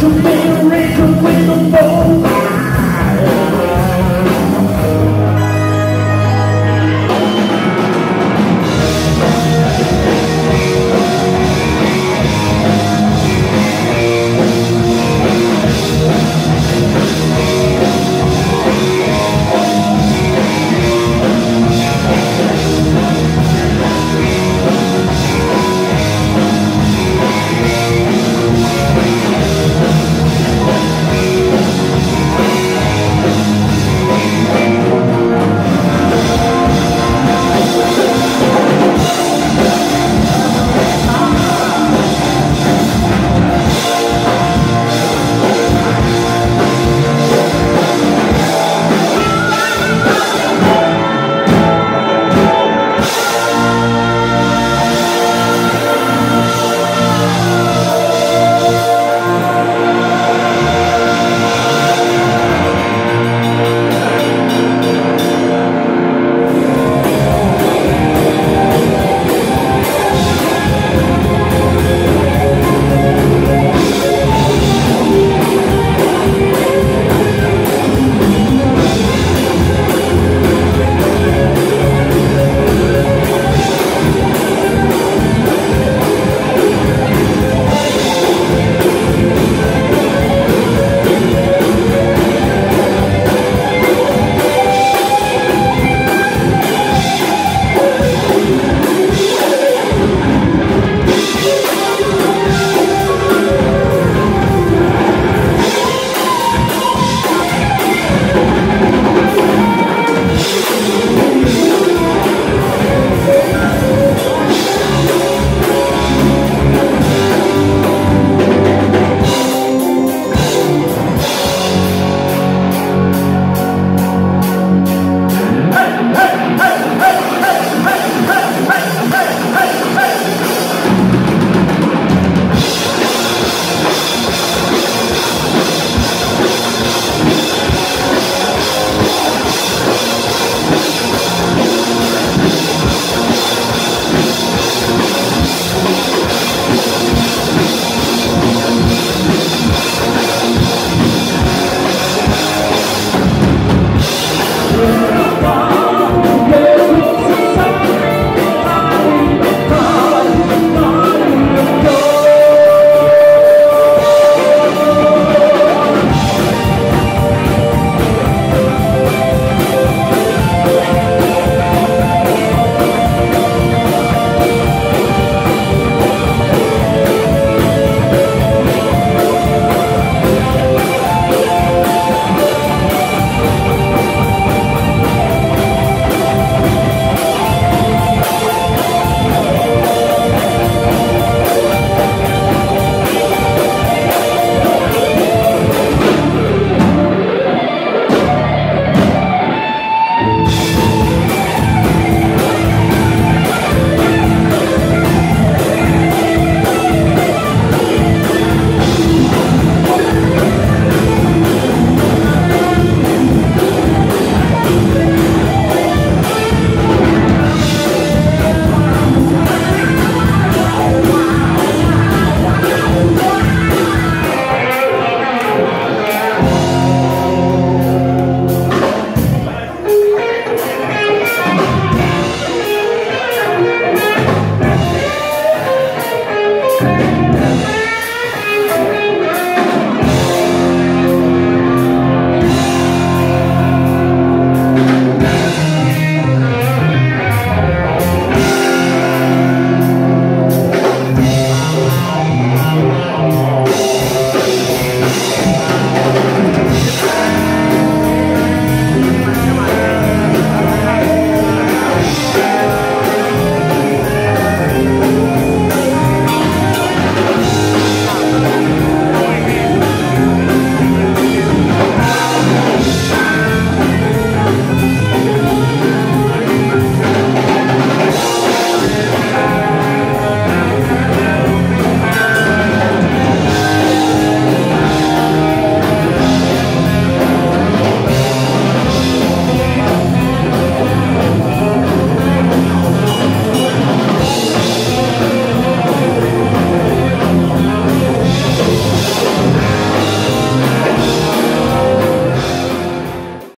To make a record